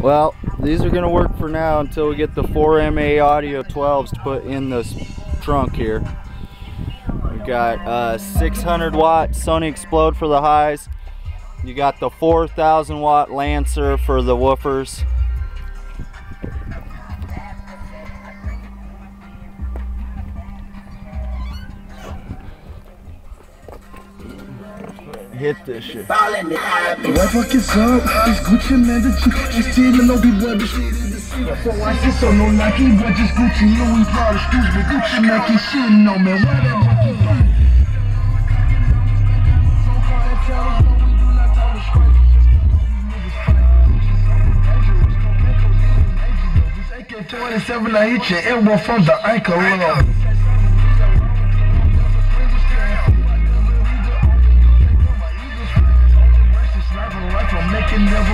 Well, these are going to work for now until we get the 4MA Audio 12s to put in this trunk here. We've got uh, 600 watt Sony Xplod for the highs. You got the 4000 watt Lanzar for the woofers. Hit this shit. What the fuck is up? It's Gucci Mane, the chick just stealing no be bitch. So I see so no Nike, but just Gucci, Louis Prada, excuse me, Gucci Mane, keep shitting on me. What that fuck you want? Twenty-seven, I hit your elbow from the ankle.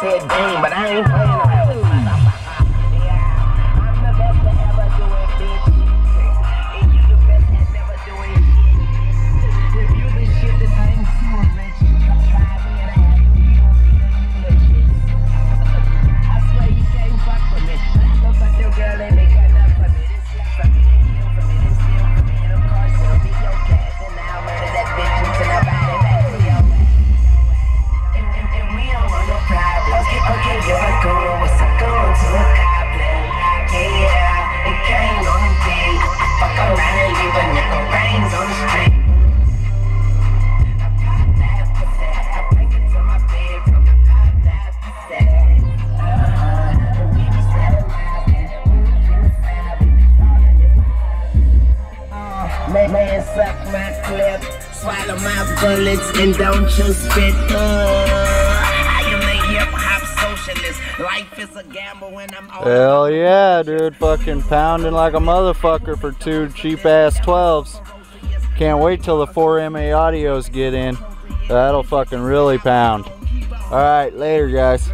said dang, but I ain't playing suck my clip, swallow my bullets, and don't you spit. Uh, I am hip hop socialist. Life is a gamble when I'm Hell yeah, dude. Fucking pounding like a motherfucker for two cheap ass 12s. Can't wait till the 4MA audios get in. That'll fucking really pound. Alright, later guys.